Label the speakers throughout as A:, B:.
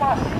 A: Pass.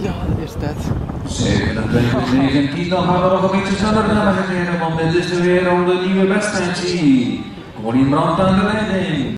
B: Ja, is dat.
A: 27, 19, dan gaan we nog een beetje sneller, dames en heren, want dit is weer al de nieuwe wedstrijd. Colin Brandt aan de leiding.